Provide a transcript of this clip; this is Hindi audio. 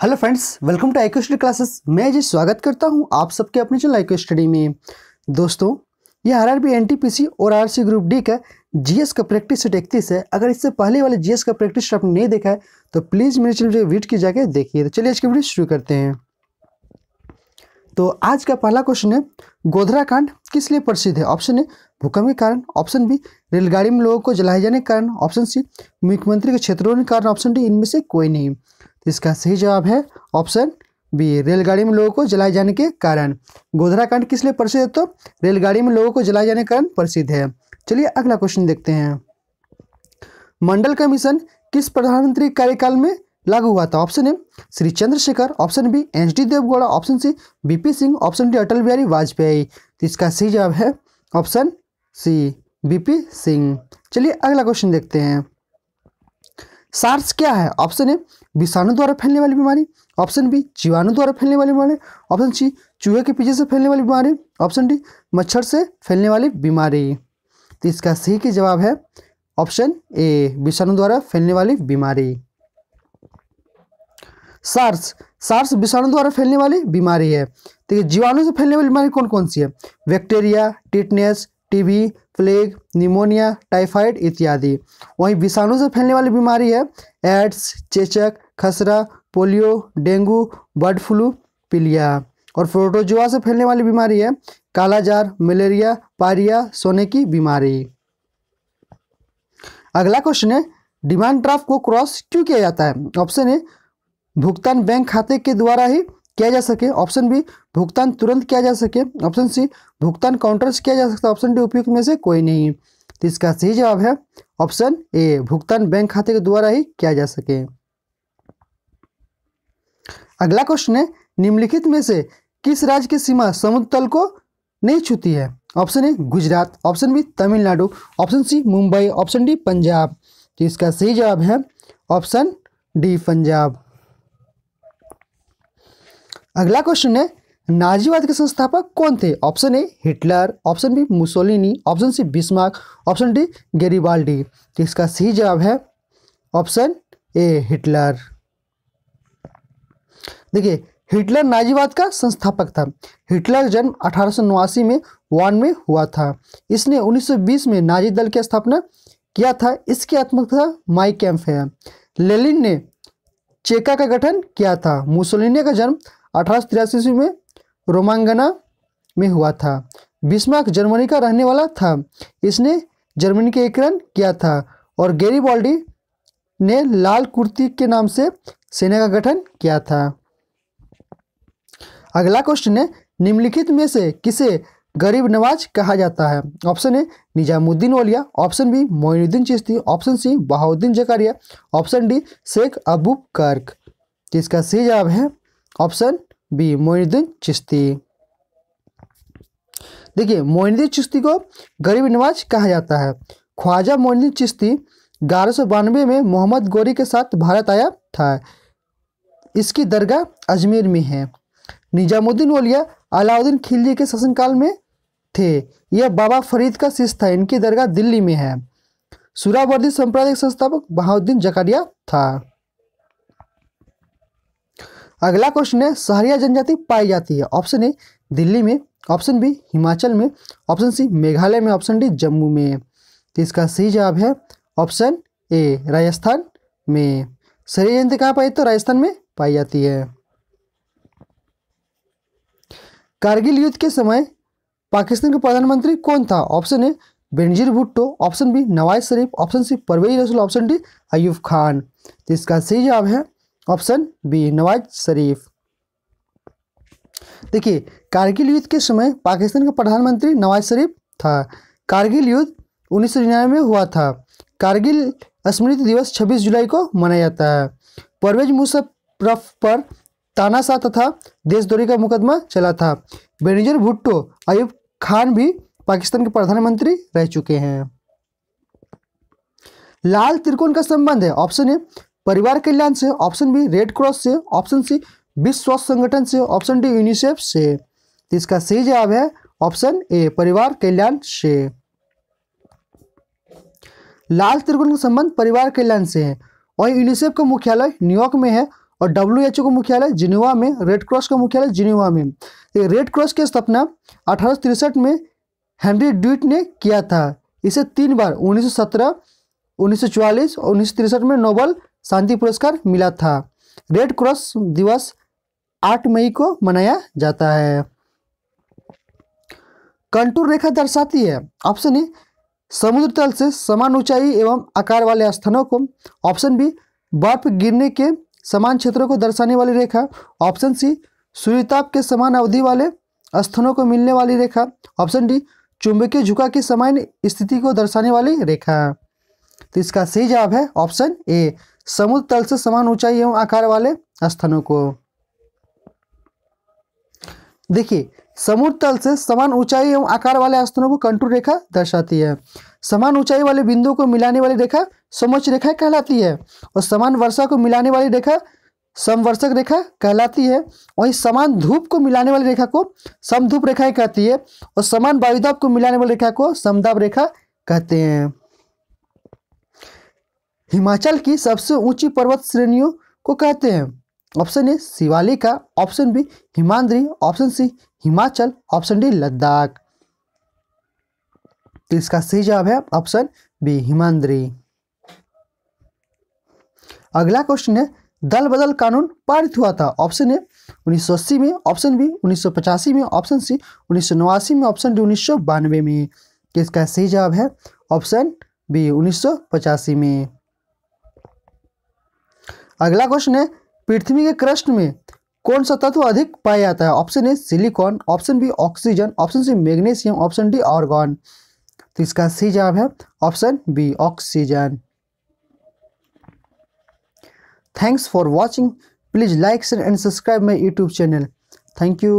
Hello friends welcome to Aiko study classes मैं जी स्वागत करता हूँ आप सबके अपने चैनल आइको स्टडी में। दोस्तों, ये R R B N T P C और आर सी ग्रुप डी का जीएस का प्रैक्टिस सेट इकतीस है अगर इससे पहले वाले जीएस का प्रैक्टिस सेट आपने नहीं देखा है तो प्लीज़ मेरे चैनल विज़िट की जाके देखिए। तो चलिए आज की वीडियो शुरू करते हैं। तो आज का पहला क्वेश्चन है, गोधरा कांड किस लिए प्रसिद्ध है? ऑप्शन ए भूकंप के कारण। ऑप्शन बी रेलगाड़ी में लोगों को जलाए जाने के कारण। ऑप्शन सी मुख्यमंत्री के क्षेत्रों के कारण। ऑप्शन डी इनमें से कोई नहीं। तो इसका सही जवाब है ऑप्शन बी, रेलगाड़ी में लोगों को जलाए जाने के कारण। गोधरा कांड किस लिए प्रसिद्ध है? तो रेलगाड़ी में लोगों को जलाए जाने के कारण प्रसिद्ध है। चलिए अगला क्वेश्चन देखते हैं। मंडल कमीशन किस प्रधानमंत्री कार्यकाल में लागू हुआ था? Option A, Shri Chandrashekhar, option B, H D Deve Gowda, option C V P Singh, option D, Atal Bihari Vajpayee. तो इसका सही जवाब है ऑप्शन सी बीपी सिंह। चलिए अगला क्वेश्चन देखते हैं। सार्स क्या है? ऑप्शन ए विषाणु द्वारा फैलने वाली बीमारी, ऑप्शन बी जीवाणु द्वारा फैलने वाली बीमारी, ऑप्शन सी चूहे के पीछे से फैलने वाली बीमारी, ऑप्शन डी मच्छर से फैलने वाली बीमारी। तो इसका सही के जवाब है ऑप्शन ए विषाणु द्वारा फैलने वाली बीमारी। सार्स सार्स विषाणु द्वारा फैलने वाली बीमारी है। तो जीवाणु से फैलने वाली बीमारी कौन कौन सी है? Bacteria, tetanus, TB plague pneumonia typhoid इत्यादि। वहीं विषाणु से फैलने वाली बीमारी है, एड्स, चेचक, खसरा, पोलियो, डेंगू, बर्ड फ्लू, पीलिया। और प्रोटोजोआ से फैलने वाली बीमारी है, कालाजार, मलेरिया, पारिया, सोने की बीमारी। अगला क्वेश्चन है, डिमांड ड्राफ्ट को क्रॉस क्यों किया जाता है? ऑप्शन है, भुगतान बैंक खाते के द्वारा ही किया जा सके। ऑप्शन बी, भुगतान तुरंत किया जा सके। ऑप्शन सी, भुगतान काउंटर से किया जा सकता है। ऑप्शन डी, उपयुक्त में से कोई नहीं। तो इसका सही जवाब है ऑप्शन ए, भुगतान बैंक खाते के द्वारा ही किया जा सके। अगला क्वेश्चन है, निम्नलिखित में से किस राज्य की सीमा समुद्र तल को नहीं छूती है? Option A, Gujarat. Option B, Tamil Nadu. Option C, Mumbai. Option D, Punjab. तो इसका सही जवाब है ऑप्शन डी, पंजाब। अगला क्वेश्चन है, नाजीवाद के संस्थापक कौन थे? Option A Hitler. Option B Mussolini. Option C Bismarck. Option D Garibaldi. तो इसका सही जवाब है ऑप्शन ए हिटलर। देखिए, हिटलर नाजीवाद का संस्थापक था। हिटलर जन्म अठारह में वान में हुआ था। इसने 1920 में नाजी दल की स्थापना किया था। इसकी आत्मकथा माई कैम्प है। लेलिन ने चेका का गठन किया था। मुसोलिनी का जन्म अठारह ईस्वी में रोमांगना में हुआ था। बिस्मार्क जर्मनी का रहने वाला था। इसने जर्मनी के एकीकरण किया था और गेरीबॉल्डी ने लाल कुर्ती के नाम से सेना का गठन किया था। अगला क्वेश्चन है, निम्नलिखित में से किसे गरीब नवाज़ कहा जाता है? Option A Nizamuddin Auliya option B Moinuddin Chishti. Option C Bahauddin Zakariya. Option D Sheikh Abu कर्क इसका सही जवाब है ऑप्शन बी मोइनुद्दीन चिश्ती देखिए मोइनुद्दीन चिश्ती को गरीब नवाज़ कहा जाता है। ख्वाजा मोइनुद्दीन चिश्ती ग्यारह में मोहम्मद गोरी के साथ भारत आया था। इसकी दरगाह अजमेर में है। निजामुद्दीन ओलिया अलाउद्दीन खिलजी के शासनकाल में थे। यह बाबा फरीद का शिष्य था। इनकी दरगाह दिल्ली में है। सुरावर्दी संप्रदाय संस्थापक बहाउद्दीन जकारिया था। अगला क्वेश्चन है सहरिया जनजाति पाई जाती है। ऑप्शन ए, दिल्ली में। ऑप्शन बी, हिमाचल में। ऑप्शन सी, मेघालय में। ऑप्शन डी, जम्मू में। तो इसका सही जवाब है ऑप्शन ए, राजस्थान में। सहरिया जनजाति कहाँ पाई तो राजस्थान में पाई जाती है। कारगिल युद्ध के समय पाकिस्तान का प्रधानमंत्री कौन था? Option A Benazir Bhutto. Option B, Nawaz Sharif. Option C, Parvez Rasool. Option D, Ayub Khan. तो इसका सही जवाब है ऑप्शन बी, नवाज़ शरीफ। देखिए, कारगिल युद्ध के समय पाकिस्तान का प्रधानमंत्री नवाज़ शरीफ था। कारगिल युद्ध उन्नीस सौ निन्यानवे में हुआ था। कारगिल स्मृति दिवस 26 जुलाई को मनाया जाता है। परवेज मुशर्रफ पर तानाशाह तथा देशद्रोही का मुकदमा चला था। बेनजीर भुट्टो अयूब खान भी पाकिस्तान के प्रधानमंत्री रह चुके हैं। लाल त्रिकोण का संबंध है। ऑप्शन ए परिवार कल्याण से ऑप्शन बी रेड क्रॉस से ऑप्शन सी विश्व स्वास्थ्य संगठन से ऑप्शन डी यूनिसेफ से। तो इसका सही जवाब है ऑप्शन ए परिवार कल्याण से। लाल त्रिकोण का संबंध परिवार कल्याण से है। और यूनिसेफ का मुख्यालय न्यूयॉर्क में है और डब्ल्यू एच ओ का मुख्यालय जिनेवा में रेड क्रॉस का मुख्यालय जिनेवा में। रेड क्रॉस की स्थापना अठारह में हेनरी ड्यूट ने किया था। इसे तीन बार 1917, 1944 और उन्नीस में नोबल शांति पुरस्कार मिला था। रेड क्रॉस दिवस 8 मई को मनाया जाता है। कंटूर रेखा दर्शाती है। ऑप्शन ए, समुद्र तल से समान ऊंचाई एवं आकार वाले स्थानों को। ऑप्शन बी, बर्फ़ गिरने के समान क्षेत्रों को दर्शाने वाली रेखा। ऑप्शन सी, सूर्यताप के समान अवधि वाले स्थानों को मिलने वाली रेखा। ऑप्शन डी, चुंबकीय झुका की समान स्थिति को दर्शाने वाली रेखा। तो इसका सही जवाब है ऑप्शन ए समुद्र तल से समान ऊंचाई एवं आकार वाले स्थानों को। देखिए, समुद्र तल से समान ऊंचाई एवं आकार वाले स्थानों को कंटूर रेखा दर्शाती है। समान ऊंचाई वाले बिंदुओं को मिलाने वाली रेखा समोच्च रेखा कहलाती है और समान वर्षा को मिलाने वाली रेखा समवर्षक रेखा कहलाती है। वहीं समान धूप को मिलाने वाली रेखा को समधूप रेखाएँ कहती है और समान वायुदाब को मिलाने वाली रेखा को समदाब रेखा कहते हैं। हिमाचल की सबसे ऊँची पर्वत श्रेणियों को कहते हैं। Option A Shivalik option B, Himadri, option C, Himachal, option D, Ladakh. तो इसका सही जवाब है ऑप्शन बी, हिमाद्री। अगला क्वेश्चन है, दल बदल कानून पारित हुआ था। ऑप्शन ए 1980 में, ऑप्शन बी 1985 में, ऑप्शन सी, उन्नीस सौ नवासी में, ऑप्शन डी, उन्नीस सौ बानवे में। तो इसका सही जवाब है ऑप्शन बी, उन्नीस सौ पचासी में। अगला क्वेश्चन है, पृथ्वी के क्रस्ट में कौन सा तत्व अधिक पाया जाता है? Option A, silicon, option B, oxygen, option C, magnesium, option D argon तो इसका सही जवाब है option B, oxygen. Thanks for watching please like share and subscribe my YouTube channel thank you